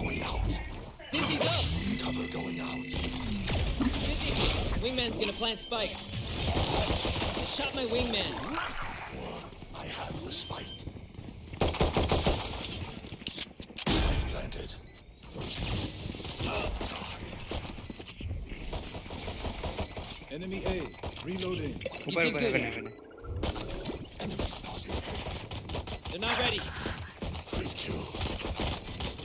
going out. Dizzy's up. Cover going out. Dizzy, wingman's gonna plant spike. I shot my wingman. I have the spike. Enemy A, reloading. You did good. Enemy spotted. They're not ready. Three kills.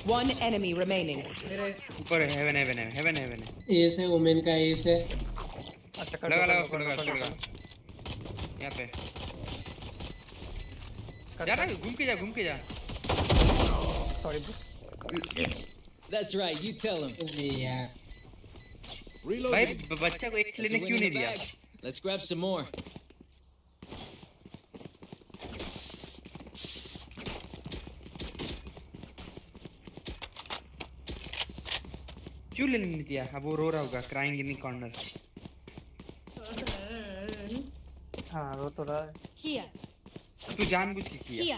One enemy remaining. मेरे ऊपर heaven heaven है heaven heaven है S है women का S है अच्छा कर लगा दो, लगा कर लगा दो, कर दो, लगा कर दो। यहाँ पे कर जा दो। ना घूम के जा घूम के जा Sorry, bro. That's right. You tell him. अरे यार भाई Reloading. ब- बच्चा को एक That's a लेने win क्यों in नहीं the दिया bag. Let's grab some more. क्यों ले नहीं दिया अब वो रो रहा होगा क्राइंग इन कॉर्नर हाँ रो तो रहा है किया तू जानबूझ के किया।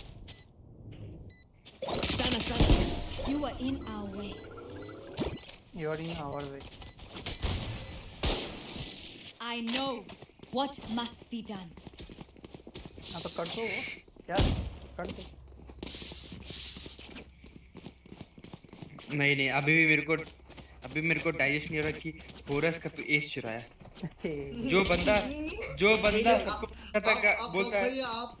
You are in our way. You are in our way I know what must be done. हाँ तो कर दो क्या कर दो नहीं नहीं अभी भी मेरे को अभी मेरे को डाइजेस्ट नहीं हो रहा कि होरस का तो एस चुराया जो बंदा जो बंदा सबको पता का बोलता है आप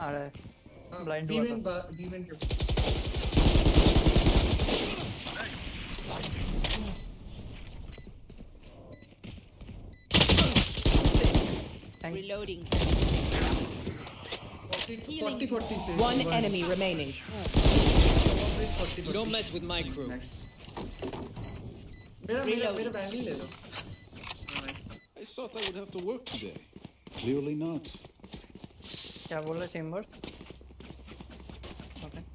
आ रहा है ब्लाइंड हुआ बीमेन था बीमेन के Reloading. 40 40 40 से One enemy remaining. You don't mess with my crew. Nice. मेरा मेरा मेरा बैंडल ले लो I thought I would have to work today. Clearly not. क्या बोल रहे चेंबर?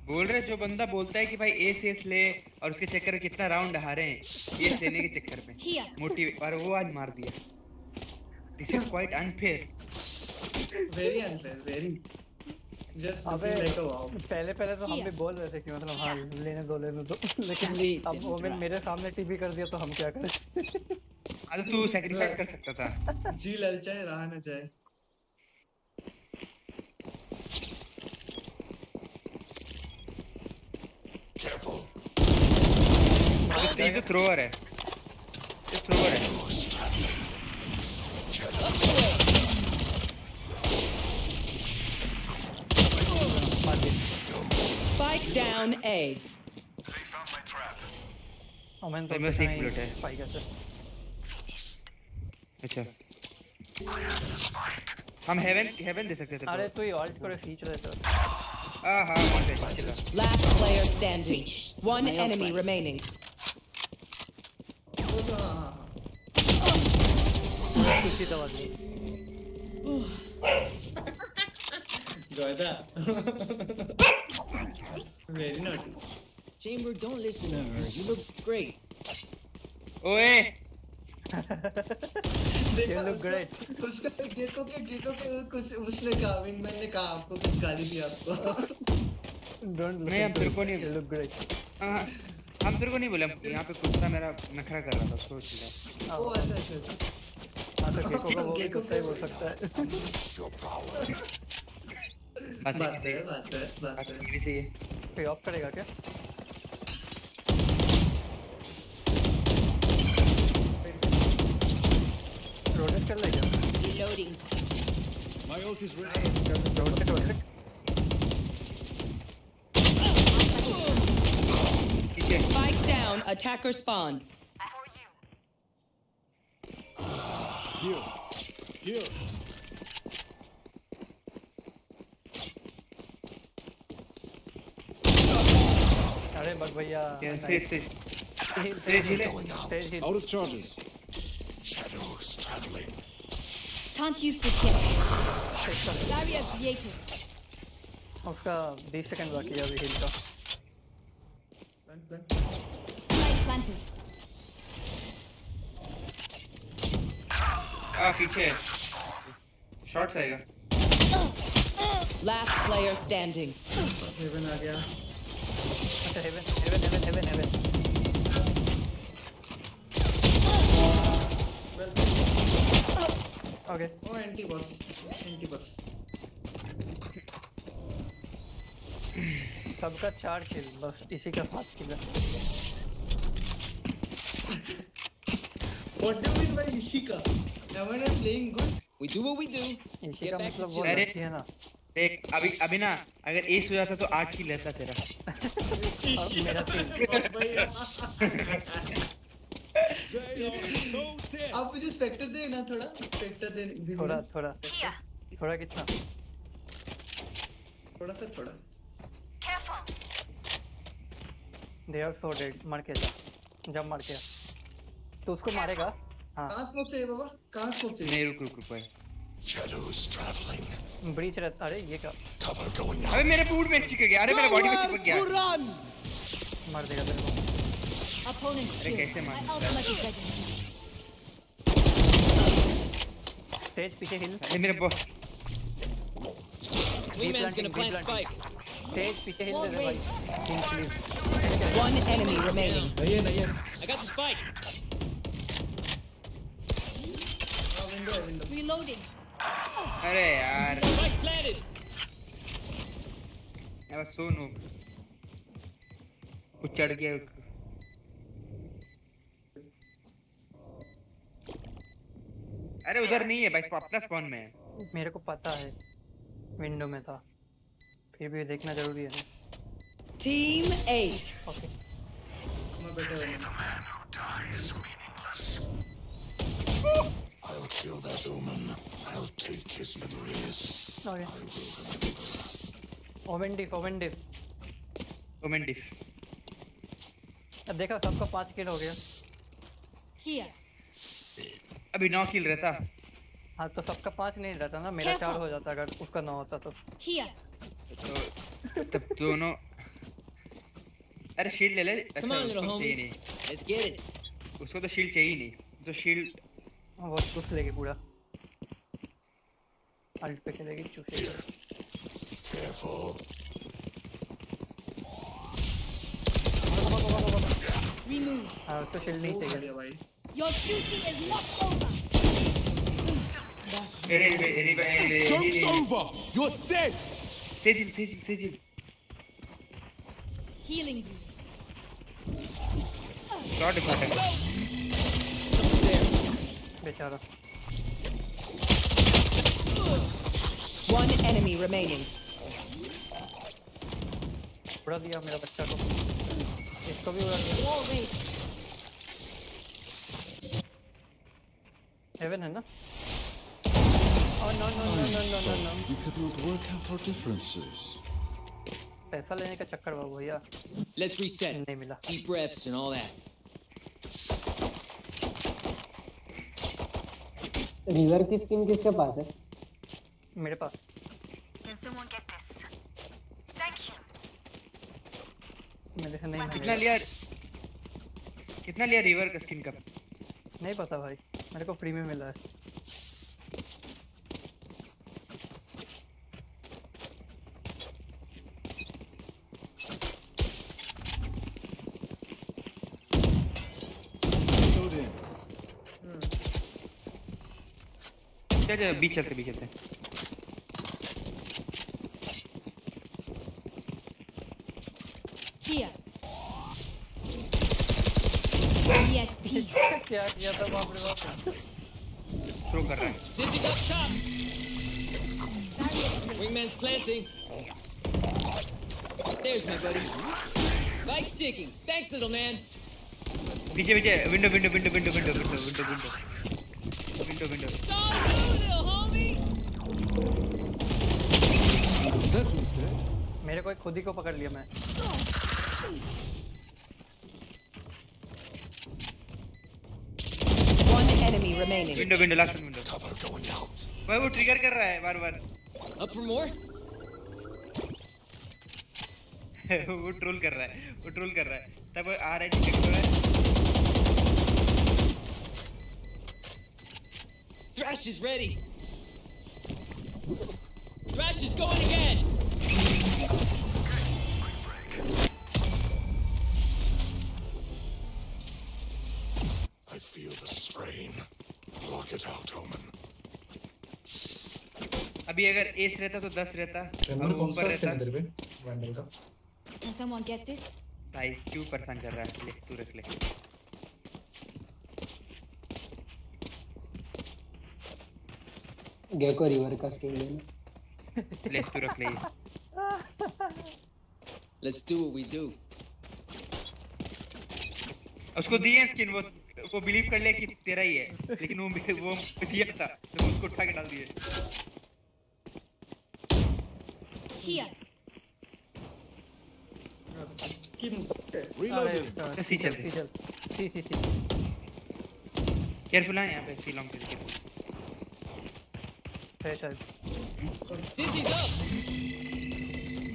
बोल रहे जो बंदा बोलता है कि भाई एस एस ले और उसके चक्कर में कितना राउंड हारे हैं एस लेने के चक्कर में. मोटिव और वो आज मार दिया। This is quite unfair very unfair very just अबे लाइक अ वाओ पहले पहले तो हम भी बोल रहे थे कि मतलब हाँ लेने दो लेने दो। लेकिन अब वो dry. मेरे सामने टीवी कर दिया तो हम क्या करें? अरे तू सैक्रिफाइस कर सकता था। जी ललचाए रहा न जाए। ये तो थ्रोअर है ये थ्रोअर है. Spike down A. और मैंने भाई, बस एक bullet है। स्पाइक है सर अच्छा हम हेवन हेवन दे सकते थे अरे तो तू ये ऑल्ट करे सींच रहे थे। हाँ हाँ वन डे चला Last player standing. One enemy remaining. वो तो हाँ हाँ हाँ इसी दवा दी जोयदा very naughty Chamber, don't listen to her. You look great. ओए देखा You look उसका- great. उसका गेको के गेको के कुछ उसने कहा विंगमैन ने कहा आपको कुछ गाली दी आपको Don't look नहीं, हम into तेरे को it. नहीं- You look great. हम तेरे को नहीं बोले यहाँ पे कुत्ता मेरा नखरा कर रहा था सोच लिया ओ अच्छा अच्छा अच्छा। हाँ तो गेको का वो भी गेको कुत्ता ही बोल सकता है। बात बात है बात है बात है। भी सही है कोई ऑफ़ करेगा क्या? रोटेट कर ले क्या? Ult is ready. Rotate rotate Attacker spawn. Here. Here. अरे बग भैया क्या से से Heal, से heal, झीले Going out. heal, heal. Out of charges. Shadows traveling. Can't use this yet. Check कर ले। Barrier created. उसका 20 सेकंड बाकी है अभी हील का आ पीछे शॉट्स आएगा Last player standing. हेवन आ गया अच्छा heaven heaven heaven heaven heaven okay oh anti boss anti boss सबका चार किल बस इसी का पांच किल है what do mean by Ishika am I playing good We do what we do. इसी का मतलब वो लड़की है ना। देख अभी अभी ना अगर एस हो जाता तो आठ की लेता तेरा। मेरा dead. आप मुझे स्पेक्टर दे ना थोड़ा स्पेक्टर दे थोड़ा थोड़ा। थोड़ा कितना? थोड़ा सा थोड़ा। दे आर सो डेड मर के जा। जब मर के तो उसको मारेगा? हाँ कहाँ स्मोक चाहिए बाबा कहाँ स्मोक चाहिए नहीं रुक रुक रुक भाई Shadows traveling. ब्रीच रहता अरे ये क्या Cover going अबे मेरे बूट में चिपक गया अरे मेरे बॉडी में चिपक गया मार देगा तेरे को Opponent अरे कैसे मार. तेज पीछे हिल अरे मेरे बॉ Wingman's gonna plant spike. तेज पीछे हिल दे भाई One enemy remaining. नहीं है नहीं है I got the spike. अरे यार। Spike planted. मैं बस सो कुछ चढ़ गया। अरे उधर नहीं है भाई अपना स्पॉन में है। मेरे को पता है विंडो में था। फिर भी देखना ज़रूरी है। Team Ace. ओके मैं बैठा। हुआ I'll kill that omen. I'll take his memories. Okay oven diff ओवन डिफ कमेंट डिफ अब देखा सबका पाँच किल हो गया। Here. अभी नौ किल रहता। हाँ तो सबका पाँच नहीं रहता ना मेरा चार हो जाता अगर उसका नौ होता तो। Here. तो तब दोनों अरे शील्ड ले ले। अच्छा उसको चाहिए नहीं। Let's get it. उसको तो शील्ड चाहिए नहीं। तो शील्ड वो चूस लेगी पूरा अल्ट पे खेलेगी चूसेगी Careful. Remove. हाँ उसको शील्ड नहीं चाहिए भाई Your duty is not over. अरे अरे अरे अरे Joke's over. You're dead. Sage heal Sage heal Sage heal Healing you. Shot important बेचारा One enemy remaining. उड़ा दिया मेरा बच्चा को इसको भी उड़ा दिया Wall raised. हेवन है ना Oh, no, no, no, no, no, no, no. We could not work out our differences. पैसा लेने का चक्कर बाबू भैया Let's reset. नहीं मिला Deep breaths and all that. Reaver की स्किन किसके पास है? मेरे पास. मेरे से नहीं कितना लिया कितना लिया रिवर का स्किन का? नहीं पता भाई मेरे को फ्री में मिला है। चल चल बीच चलते बीच चलते Here. Be at peace. क्या किया था बाप रे बाप थ्रो कर रहा है Dizzy's up top. Wingman's planting. There's my buddy. Spike's ticking. Thanks, little man. पीछे पीछे window window window window window window window window window window मेरे को एक खुद ही को पकड़ लिया मैं One enemy remaining. Window window last window Cover going out. भाई वो ट्रिगर कर रहा है बार बार Up for more? वो ट्रोल कर रहा है वो ट्रोल कर रहा है तब आ रहा है डिटेक्ट हो रहा है Thrash is ready. Thrash is going again. I feel the strain. Block it out, Omen. अभी अगर एस रहता तो दस रहता और कौन ऊपर सा स्किन रहता तेरे पे वैंडल का Can someone get this? भाई क्यों परेशान कर रहा है ले तू रख ले गेको रिवर का स्किन लेना ले तू रख ले ये। Let's do what we do. उसको दिए स्किन वो वो बिलीव कर लिया कि तेरा ही है लेकिन वो वो दिया था तो उसको उठा के डाल दिए. कि Reloading. उसका- सी चल सी चल सी सी सी केयरफुल है यहाँ पे सी लॉन्ग पे देखिए है.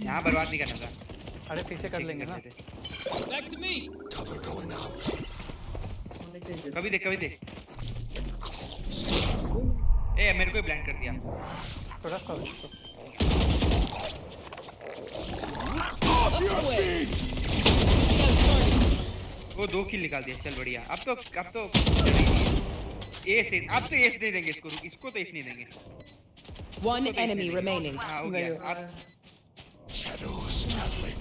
यहाँ बर्बाद नहीं करना था। अरे पीछे कर लेंगे ना. कभी देख कभी देख। ए मेरे को ही ब्लाइंड कर दिया। थोड़ा सा. वो दो किल निकाल दिया। चल बढ़िया। अब तो अब तो एस अब तो एस नहीं देंगे इसको। इसको तो एस नहीं देंगे। One enemy remaining. हाँ हो गया अब Shadows traveling.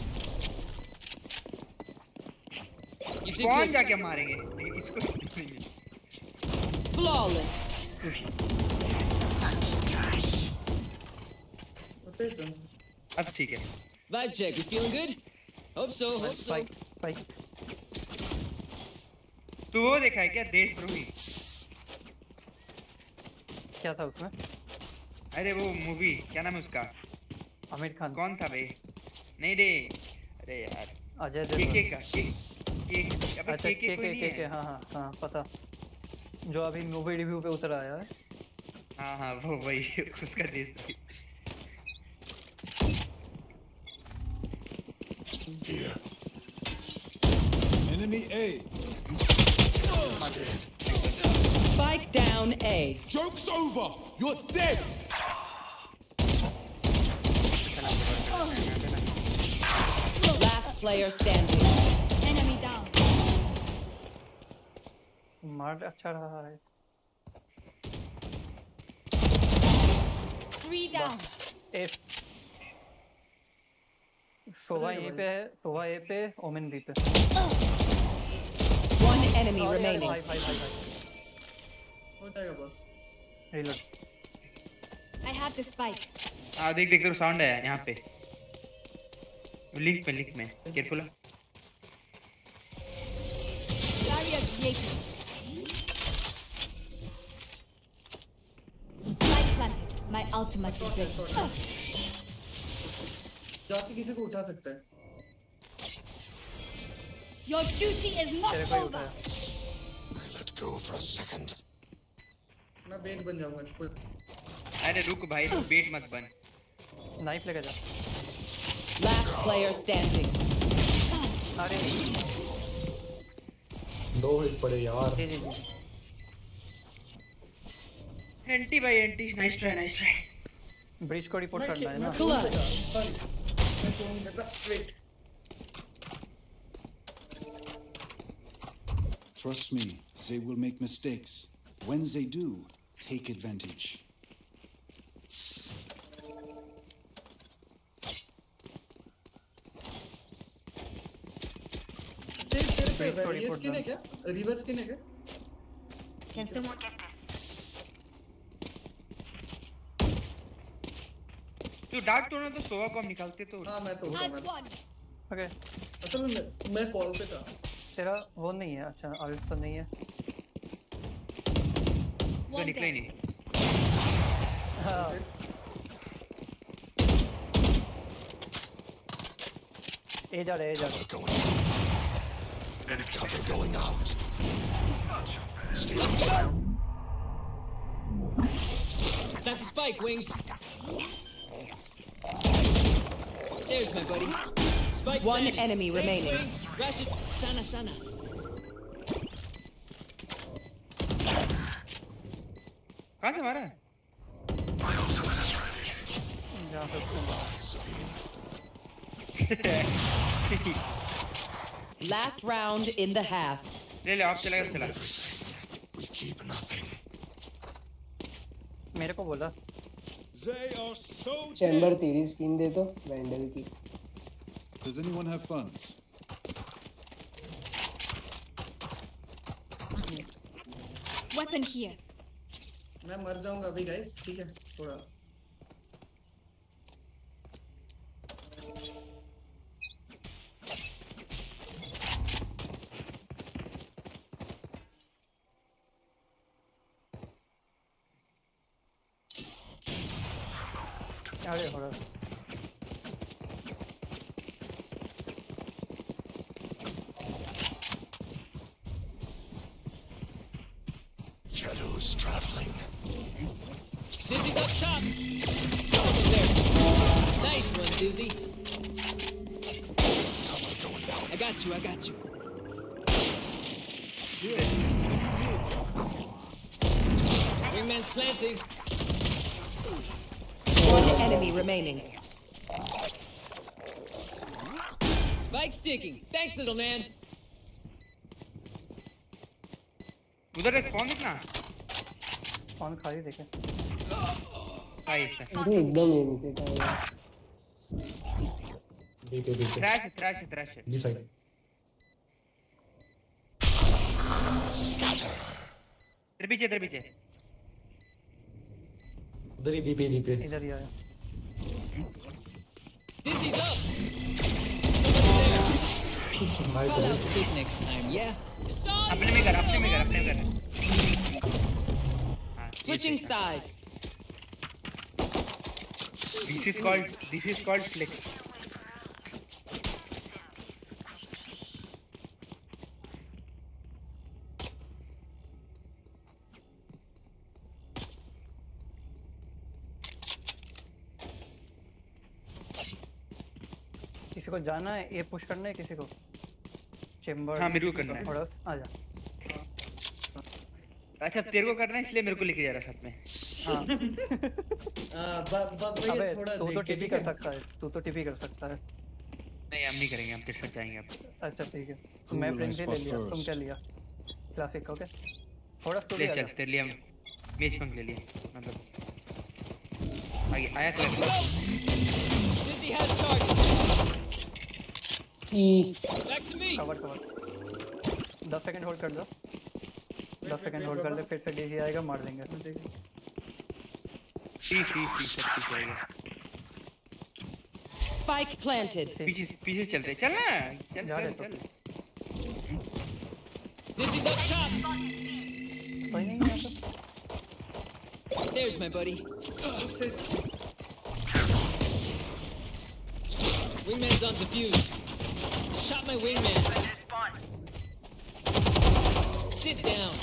You did कौन good. जाके मारेंगे लेकिन इसको नहीं देंगे। Flawless. अब ठीक है Vibe check. We feeling good? Hope so. Hope so. Spike spike तू वो देखा है क्या देशद्रोही क्या था उसमें अरे वो मूवी क्या नाम है उसका? आमिर खान। कौन था भाई नहीं रे। अरे यार। अजय के के देवगन। का? के के अबे अच्छा के के के कोई के नहीं के के है? हाँ हाँ हाँ पता। जो अभी मूवी रिव्यू पे उतर आया है हाँ हाँ वो वही उसका देशद्रोही Here. Enemy A. Spike down A. Joke's over. You're dead. Last player standing. Enemy down. मार अच्छा रहा है Three down. एस शोभा यहीं पे है शोभा ए पे ओमेन बी पे One enemy remaining. भाई भाई भाई भाई हो जाएगा बस reload I have the spike. हाँ देख देख तेरे साउंड है यहाँ पे लिंक पे लिंक में careful. My ultimate is ready. जाके किसी को उठा सकता है Your duty is not he over. let go for a second. मैं बेट बन जाऊँगा अरे रुक भाई तू बेट मत बन नाइफ लेके जा player standing. अरे दो हिट पड़े यार जी जी जी एंटी भाई anti nice try nice try Breach को रिपोर्ट करना है ना Clutch. सॉरी मैं फोन नहीं करता wait Trust me, they will make mistakes. When they do, take advantage. Report skin है क्या? रिवर्स स्किन है क्या? तू डार्क टोना तो सोवा को हम निकालते तो हाँ मैं तो ओके असल में मैं- कॉल पे था। तेरा वो नहीं है अच्छा आयुष तो नहीं है। तो निकला ही नहीं। हाँ ए जा रहे ए जा रहे Cover going out. Plant the spike, Wings. There's my buddy. Spike One planted. enemy Thanks, remaining. Wings. Rush it. Sana, sana. कहाँ से मारा जहाँ पे उसको Last round in the half. ले ले आप चला चला We keep nothing. मेरे को बोला They are so चैम्बर तेरी स्किन दे दो वैंडल की Does anyone have funds? Weapon here. मैं मर जाऊंगा अभी गाइस ठीक है थोड़ा अरे हो रहा Shadows traveling. Dizzy's up top. Almost there. Nice one, Dizzy. Cover going out. I got you. I got you. Wingman's planting. One enemy remaining. Spike's ticking. Thanks, little man. उधर एक स्पॉन दिखना कौन खाली देखे। आइशा अरे एकदम एम पे था यार बी पे बी पे थ्रैश है थ्रैश है थ्रैश है। B side Scatter. तेरे पीछे तेरे पीछे। उधर ही बी पे बी पे इधर ही आया। Dizzy's up. Nice Call out sick next time, yeah? अपने में कर अपने में कर अपने में कर हाँ, Switching sides. This is called this is called flex. किसी को जाना है ये पुश करना है किसी को? चेंबर हाँ, मेरे को करना है। थोड़ा आ जा। अच्छा तेरे को करना है इसलिए मेरे को लेके जा रहा साथ में। हाँ। बग बग भाई थोड़ा तू तो टीपी कर सकता है तू तो टीपी कर सकता है। नहीं हम नहीं करेंगे हम तेरे साथ जाएँगे अब। अच्छा ठीक है। मैं I ले लिया तुम क्या लिया? क्लासिक ओके थोड़ा स्टोरी ले चल तेरे लिए हम मेज पंख ले लिए मतलब। आगे आया तो Dizzy has target. C Back to me. Cover cover 10 second hold कर दो 10 सेकंड होल्ड कर ले फिर से डीजी आएगा मार देंगे सी सी सी सब ठीक रहेगा Spike planted. पीछे पीछे चलते चल ना चल जा चल रहे तो। चल Dizzy's up top. कोई नहीं है यहाँ पे There's my buddy. से Wingman's on defuse. Shot my wingman. Sit down.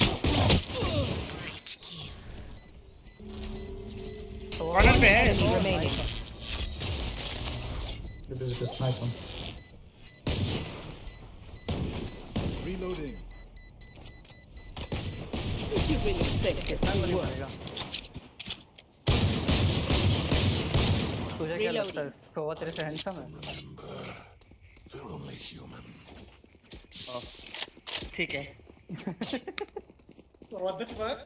Corner पे है Enemy remaining. This is nice one Reloading. पड़ेगा तुझे क्या लगता है सोवा तेरे से हैंडसम है They're only human. ठीक है। What the fuck?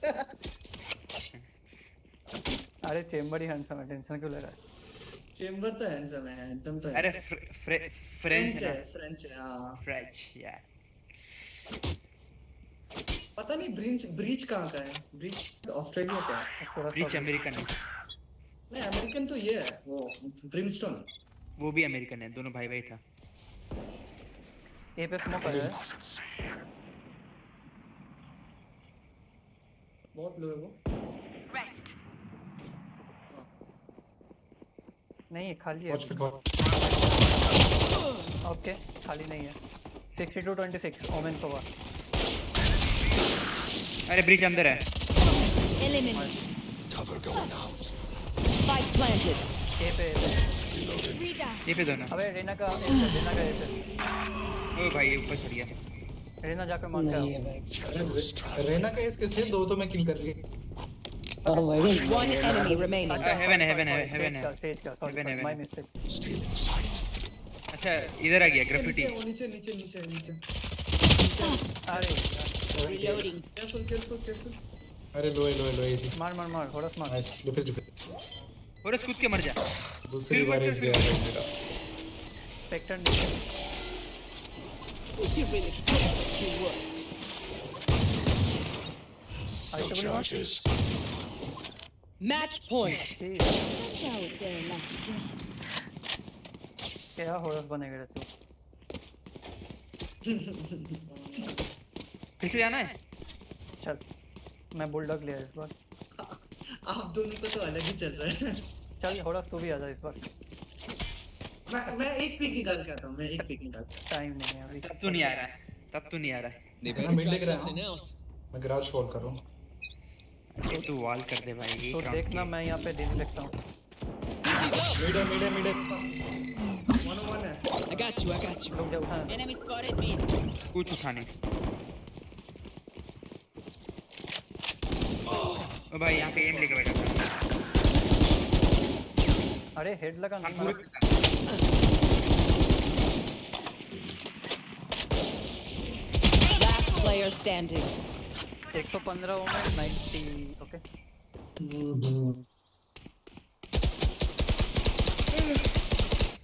अरे चेम्बर ही हैंडसम है टेंशन क्यों ले रहा है? चेम्बर तो हैंडसम है हैंडसम तो अरे फ्रे- फ्रे- फ्रेंच है फ्रेंच है हाँ फ्रेंच या पता नहीं ब्रीच ब्रीच कहाँ का है? ब्रीच ऑस्ट्रेलिया का है। सा अमेरिकन है। नहीं अमेरिकन तो ये है वो ब्रिमस्टोन वो भी अमेरिकन है दोनों भाई भाई था। ए पे स्मोक आ जाए बहुत लो है वो नहीं है खाली है. ओके खाली नहीं है 62 26 ओमेन सोवा अरे ब्रिज अंदर है Eliminate. Cover going out. Spike planted. ए पे पे। ये पे अबे रेना का ए पे रेना का ए ओ भाई ऊपर चढ़ गया। रेना जाकर मार नहीं है भाई। रेना का इसके से दो तो मैं किल कर रही हाँ? भाई One enemy remaining. अच्छा, heaven है, heaven है, heaven है। स्टेज का Heaven, माय। मिस्टेक. अच्छा इधर आ गया ग्राफिटी नीचे नीचे नीचे नीचे नीचे। अरे यार, Reloading. केयरफुल केयरफुल केयरफुल अरे लो लो लो इजी मार मार मार थोड़ा स्मार्ट नाइस डिफेंस डिफेंस और कूद के मर जा। दूसरी बार इस गया भाई मेरा। Spectre their last breath. क्या होरस बनेगा तू? फिर जाना है? चल मैं बुलडॉग ले आया इस बार। आप दोनों का तो अलग ही चल रहा है। चल होरस तू भी आ जा इस बार। मैं मैं एक पिक निकाल के आता हूँ मैं एक पिक निकाल टाइम नहीं है अभी। तब तू नहीं आ रहा है तब तू नहीं आ रहा है। They हाँ, better मिड दिख रहा है. मैं गराज फॉल कर रहा हूँ। अरे तू वॉल कर दे भाई तो देखना मैं यहाँ पे देख सकता हूँ। मिड है मिड है मिड है। वन वन है you, I got you. रुक जा उठा। Enemy spotted कुछ उठाने ओ भाई यहाँ पे एम लेके बैठा था। अरे हेड लगा ना Last player standing. 115 Omen 90 okay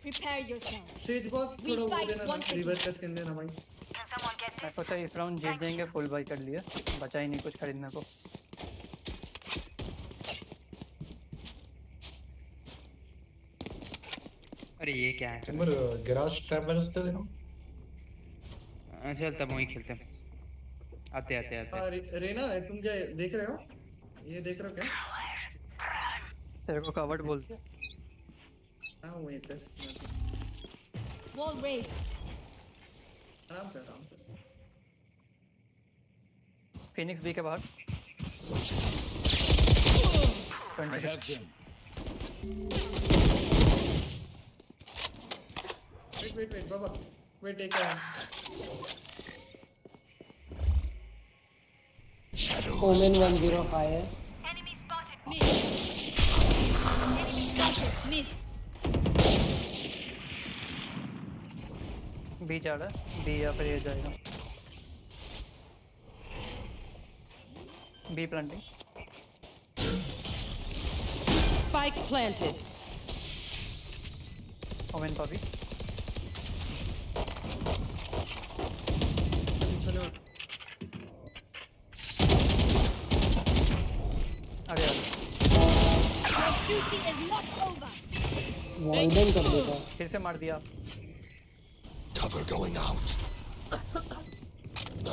Prepare. Sage boss We थोड़ा वो देना रिवर्स का स्किन देना भाई। मैं सोचा इस राउंड जीत जाएँगे फुल बाई कर लिया। बचा ही नहीं कुछ खरीदने को। अरे ये क्या है? चंबर गराज ट्रैप लगा सकते थे ना हाँ, चल तब वहीं खेलते हैं। आते आते आते। हाँ, रे- रेना तुम क्या देख रहे हो? ये देख रहे हो क्या? तेरे को कवर्ड बोलते हैं। हाँ वहीं पे। Wall raised. आराम से आराम से। फिनिक्स बी के बाहर। I 26 have them. Wait wait wait Baba wait एक Shadows. ओमेन 105 है Mid. Enemy spotted. Mid. B जा रहा है बी या फिर ये जाएगा B planting Spike planted. Omen का duty is not over. Warden कर देगा फिर से मार दिया Cover going out.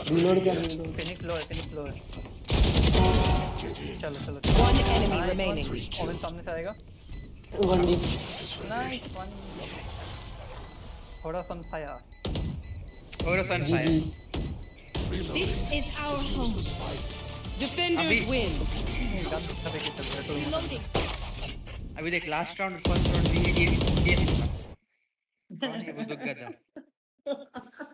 रीलोड कर रीलोड फिनिक्स लो है फिनिक्स लो है चलो चलो One enemy Nice. remaining. Omen सामने से आएगा वन डी नाइस वन थोड़ा सन था यार और सन जी जी fire This is our home. Defenders Abhi- win. Gun अच्छा देखे चल रहा है तो Reloading. अभी देख लास्ट राउंड फ़र्स्ट राउंड भी ये ये ये कौन है वो दुग्गा था